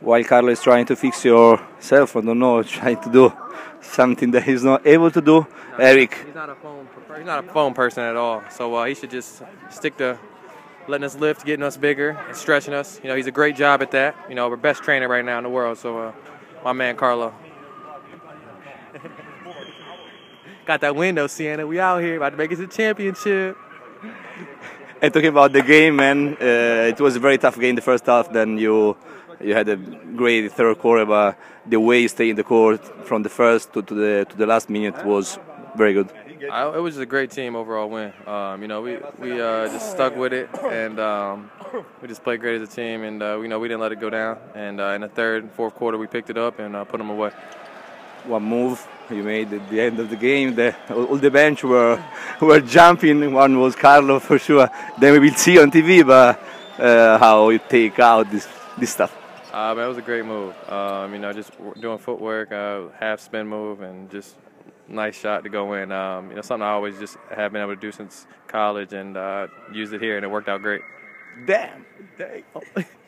while Carlo is trying to fix yourself, I don't know, trying to do something that he's not able to do. Erick. He's not a phone. He's not a phone person at all. So uh, he should just stick to letting us lift, getting us bigger, and stretching us. You know, he's a great job at that. You know, we're best trainer right now in the world. So uh, my man Carlo. Got that window, Siena. We out here about to make it to the championship. And talking about the game, man, uh, it was a very tough game the first half. Then you you had a great third quarter, but the way you stayed in the court from the first to, to the to the last minute was very good. I, it was a great team overall win. Um, you know, we we uh, just stuck with it, and um, we just played great as a team, and uh, you know we didn't let it go down. And uh, in the third and fourth quarter, we picked it up and uh, put them away. One move you made at the end of the game, the, all the bench were were jumping. One was Carlo for sure. Then we will see on TV, but uh, how you take out this this stuff. Uh, it was a great move. Um, you know, just doing footwork, uh, half spin move, and just nice shot to go in. Um, you know, something I always just have been able to do since college, and uh, used it here, and it worked out great. Damn. Damn.